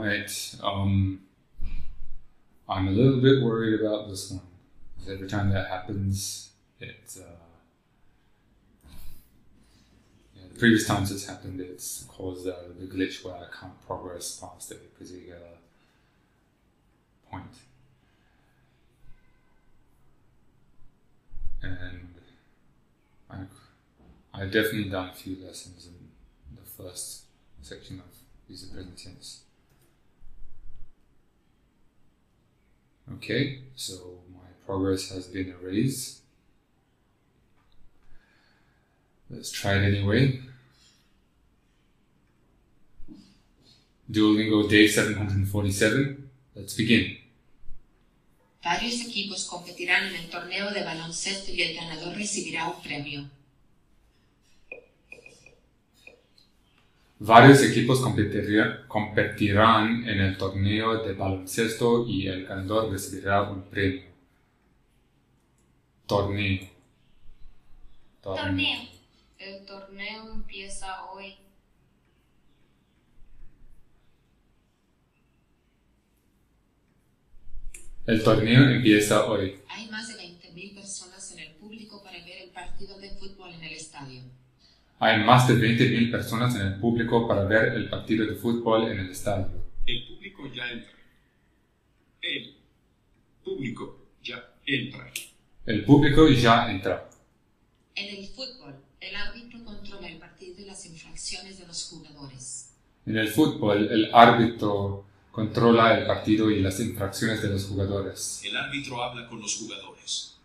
Right. Um, I'm a little bit worried about this one. Because every time that happens, it. Uh, yeah, the previous times it's happened, it's caused uh, the glitch where I can't progress past a particular point. And I, I've definitely done a few lessons in the first section of present tense. Okay, so my progress has been erased. Let's try it anyway. Duolingo Day 747. Let's begin. Varios equipos competirán en el torneo de baloncesto y el ganador recibirá un premio. Varios equipos competirá- competirán en el torneo de baloncesto y el ganador recibirá un premio. Torneo. Torneo. El torneo empieza hoy. El torneo empieza hoy. Hay más de 20.000 personas en el público para ver el partido de fútbol en el estadio. Hay más de 20.000 personas en el público para ver el partido de fútbol en el estadio. El público ya entra. El público ya entra. El público ya entra. En el fútbol, el árbitro controla el partido y las infracciones de los jugadores. En el fútbol, el árbitro controla el partido y las infracciones de los jugadores. El árbitro habla con los jugadores.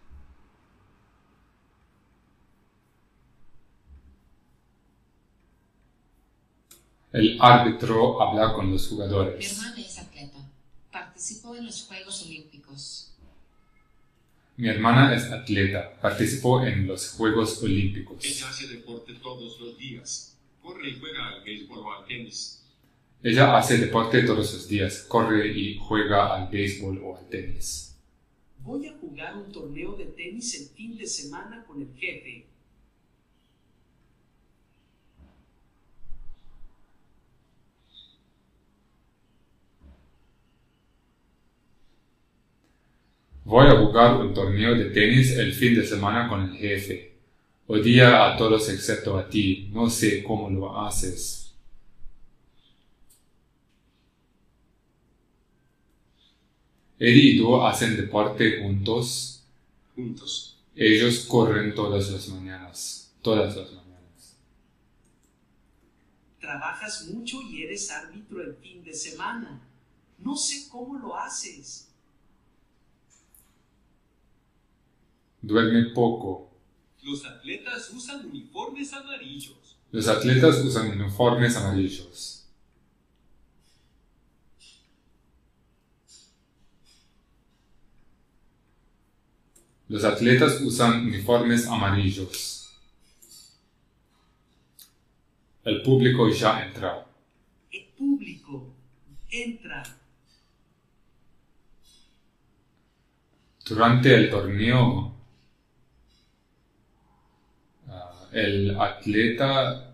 El árbitro habla con los Mi jugadores. hermana es atleta. Participó en los Juegos Olímpicos. Mi hermana es atleta. Participó en los Juegos Olímpicos. Ella hace deporte todos los días. Corre y juega al béisbol o al tenis. Ella hace deporte todos los días. Corre y juega al béisbol o al tenis. Voy a jugar un torneo de tenis el fin de semana con el jefe. Voy a jugar un torneo de tenis el fin de semana con el jefe. Odia a todos excepto a ti. No sé cómo lo haces. Eddie y tú hacen deporte juntos. Juntos. Ellos corren todas las mañanas. Todas las mañanas. Trabajas mucho y eres árbitro el fin de semana. No sé cómo lo haces. Duerme poco. Los atletas usan uniformes amarillos. Los atletas usan uniformes amarillos. Los atletas usan uniformes amarillos. El público ya entra. El público entra. Durante el torneo, el atleta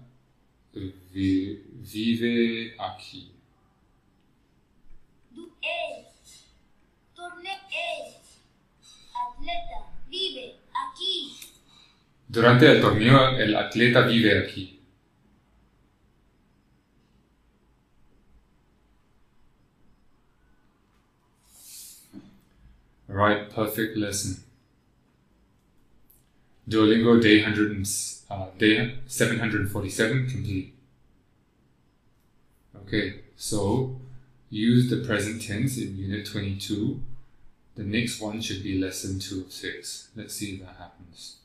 vi- vive aquí. Du eres. Torneo eres. Atleta. Vive aquí. Durante el torneo, el atleta vive aquí. Right, perfect lesson. Duolingo day 100 and, uh, day 747 complete. Okay, so use the present tense in unit 22. The next one should be lesson 2 of 6. Let's see if that happens.